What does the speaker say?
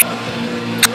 何?